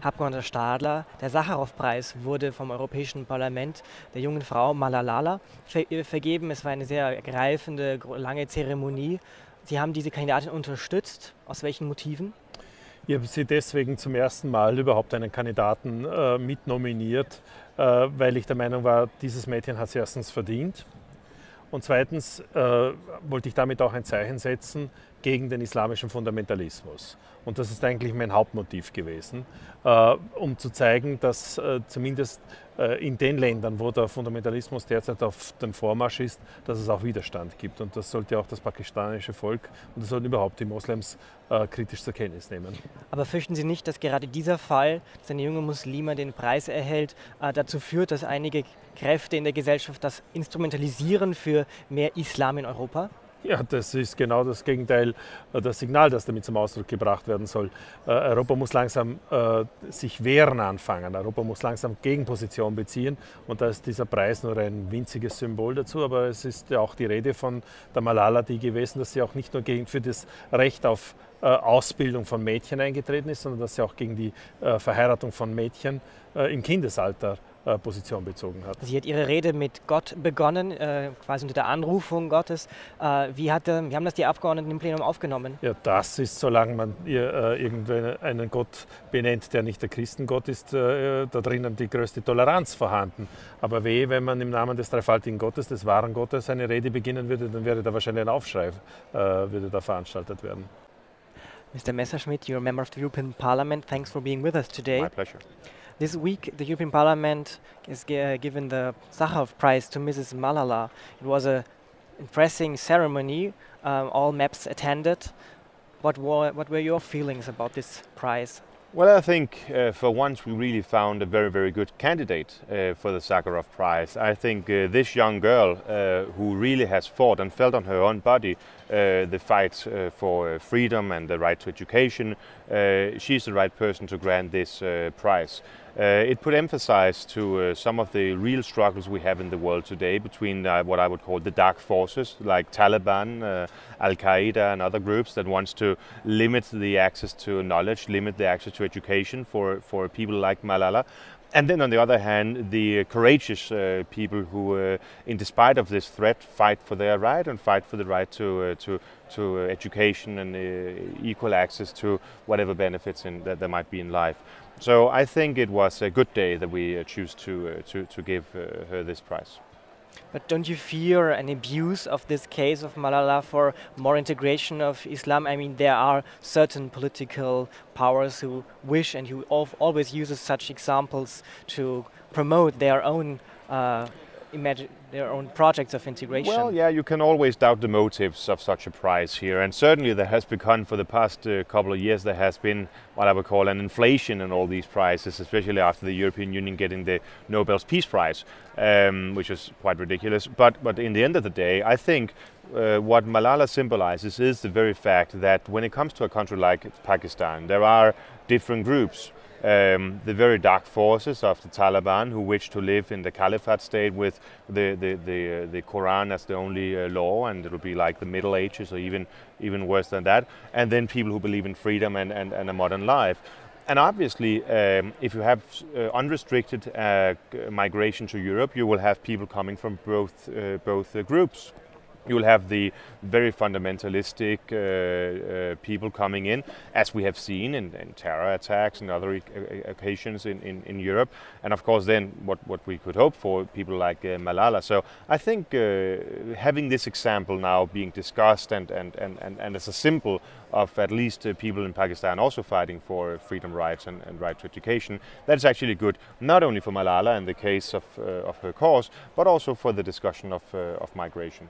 Herr Abgeordneter Stadler, der Sacharow-Preis wurde vom Europäischen Parlament der jungen Frau Malalala ver äh, vergeben. Es war eine sehr ergreifende, lange Zeremonie. Sie haben diese Kandidatin unterstützt. Aus welchen Motiven? Ich habe sie deswegen zum ersten Mal überhaupt einen Kandidaten äh, mitnominiert, äh, weil ich der Meinung war, dieses Mädchen hat es erstens verdient. Und zweitens äh, wollte ich damit auch ein Zeichen setzen gegen den islamischen Fundamentalismus. Und das ist eigentlich mein Hauptmotiv gewesen, äh, um zu zeigen, dass äh, zumindest äh, in den Ländern, wo der Fundamentalismus derzeit auf dem Vormarsch ist, dass es auch Widerstand gibt. Und das sollte auch das pakistanische Volk und das sollten überhaupt die Moslems kritisch zur Kenntnis nehmen. Aber fürchten Sie nicht, dass gerade dieser Fall, dass eine junge Muslima den Preis erhält, dazu führt, dass einige Kräfte in der Gesellschaft das instrumentalisieren für mehr Islam in Europa? Ja, das ist genau das Gegenteil, äh, das Signal, das damit zum Ausdruck gebracht werden soll. Äh, Europa muss langsam äh, sich wehren anfangen. Europa muss langsam Gegenposition beziehen. Und da ist dieser Preis nur ein winziges Symbol dazu. Aber es ist ja auch die Rede von der Malala die gewesen, dass sie auch nicht nur gegen, für das Recht auf Ausbildung von Mädchen eingetreten ist, sondern dass sie auch gegen die Verheiratung von Mädchen im Kindesalter äh, Position bezogen hat. Sie hat ihre Rede mit Gott begonnen, äh, quasi unter der Anrufung Gottes. Äh, wie, hatte, wie haben das die Abgeordneten im Plenum aufgenommen? Ja, das ist, solange man äh, irgendeinen Gott benennt, der nicht der Christengott ist, äh, da drinnen die größte Toleranz vorhanden. Aber weh, wenn man im Namen des dreifaltigen Gottes, des wahren Gottes, eine Rede beginnen würde, dann wäre da wahrscheinlich ein Aufschrei, äh, würde da veranstaltet werden. Mr. Messerschmidt, you're a member of the European Parliament. Thanks for being with us today. My pleasure. This week, the European Parliament is given the Sakharov Prize to Mrs. Malala. It was a impressive ceremony. Um, all MEPs attended. What were, what were your feelings about this prize? Well, I think uh, for once we really found a very, very good candidate uh, for the Sakharov Prize. I think uh, this young girl uh, who really has fought and felt on her own body uh, the fight uh, for freedom and the right to education, she's the right person to grant this prize. Uh, it put emphasis to uh, some of the real struggles we have in the world today between uh, what I would call the dark forces like Taliban, uh, Al Qaeda, and other groups that wants to limit the access to knowledge, limit the access to education for, for people like Malala. And then on the other hand, the courageous uh, people who, uh, in despite of this threat, fight for their right and fight for the right to, to, to education and equal access to whatever benefits in, that there might be in life. So I think it was a good day that we uh, choose to, uh, to, to give uh, her this prize. But don't you fear an abuse of this case of Malala for more integration of Islam? I mean, there are certain political powers who wish and who always use such examples to promote their own uh, imagine their own projects of integration. Well, yeah, you can always doubt the motives of such a prize here, and certainly there has become, for the past uh, couple of years, there has been what I would call an inflation in all these prizes, especially after the European Union getting the Nobel's Peace Prize, um, which is quite ridiculous. But but in the end of the day, I think. Uh, what Malala symbolizes is the very fact that when it comes to a country like Pakistan, there are different groups um, the very dark forces of the Taliban who wish to live in the caliphate state with the, the, the, uh, the Quran as the only uh, law and it'll be like the Middle Ages or even, even worse than that. And then people who believe in freedom and, and, and a modern life. And obviously, um, if you have uh, unrestricted uh, migration to Europe, you will have people coming from both, uh, both uh, groups you will have the very fundamentalistic uh, uh, people coming in, as we have seen in, in terror attacks and other occasions in, in, in, Europe. And of course, then what, what we could hope for people like uh, Malala. So I think uh, having this example now being discussed and, and, and, and, and as a symbol of at least uh, people in Pakistan also fighting for freedom rights and, and right to education, that is actually good, not only for Malala in the case of, uh, of her cause, but also for the discussion of, of migration.